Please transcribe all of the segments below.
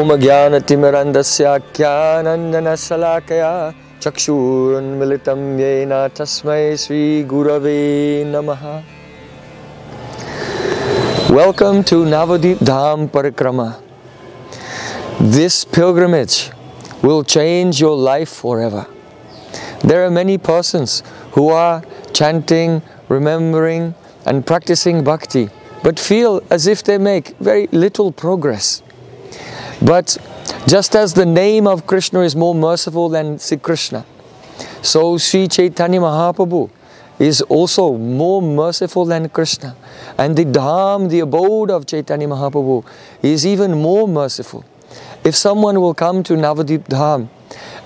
ॐ ज्ञानतिमिरन्दस्य ज्ञानञ्जनशलाकया चक्षुरुन्मिलितं येन तस्मै श्रीगुरवे नमः Welcome to Navadip Dham Parikrama. This pilgrimage will change your life forever. There are many persons who are chanting, remembering and practicing bhakti but feel as if they make very little progress. But just as the name of Krishna is more merciful than Sri Krishna, so Sri Chaitanya Mahaprabhu is also more merciful than Krishna. And the Dham, the abode of Chaitanya Mahaprabhu, is even more merciful. If someone will come to Navadip Dham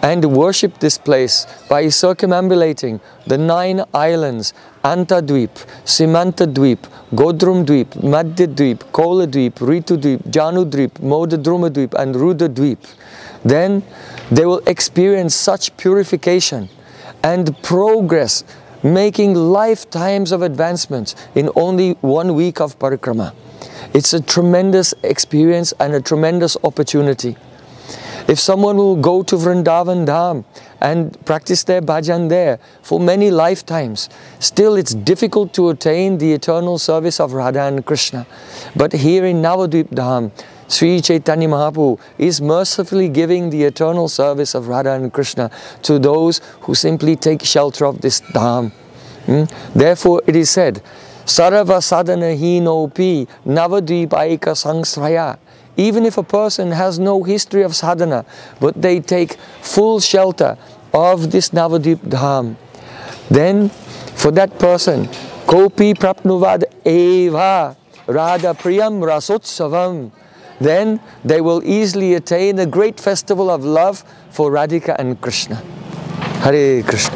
and worship this place by circumambulating the nine islands, Antardweep, Simantadweep, Godrumdweep, Madhyadweep, Koladweep, Ritudweep, Janudweep, Modadrumadweep and Rudradweep, then they will experience such purification and progress making lifetimes of advancements in only one week of parikrama. It's a tremendous experience and a tremendous opportunity. If someone will go to Vrindavan Dham and practice their bhajan there for many lifetimes, still it's difficult to attain the eternal service of Radha and Krishna. But here in Navadvip Dham, Sri Chaitanya Mahaprabhu is mercifully giving the eternal service of Radha and Krishna to those who simply take shelter of this Dham. Hmm? Therefore it is said, Sarva sadhana hinopi navadvipaika sangsraya. Even if a person has no history of sadhana, but they take full shelter of this Navadip Dham, then for that person, Kopi Prapnuyad Eva Radha Priyam Rasotsavam, then they will easily attain the great festival of love for Radhika and Krishna. Hare Krishna.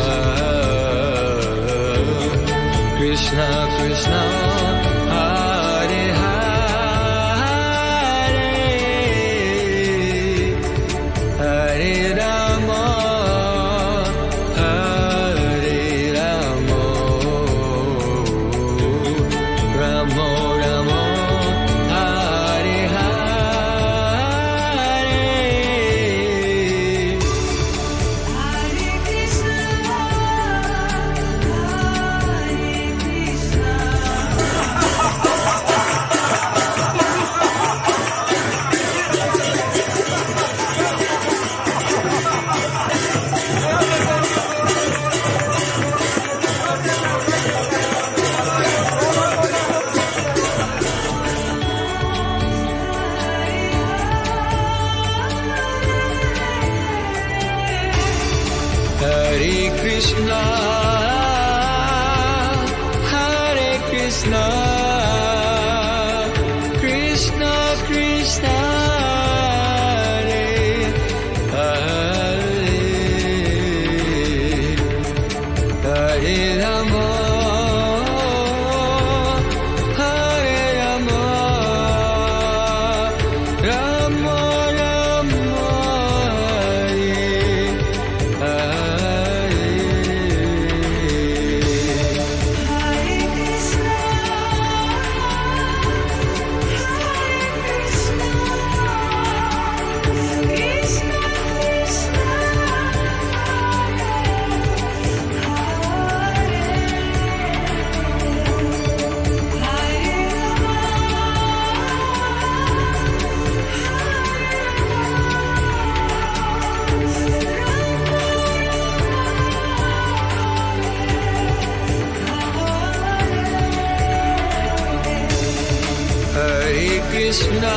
Krishna,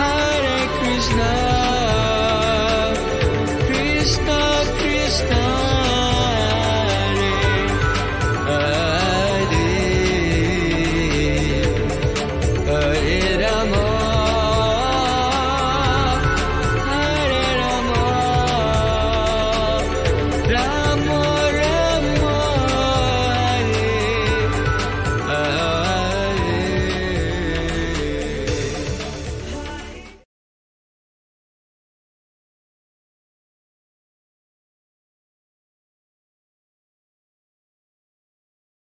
Hare Krishna, Krishna Krishna. Ramo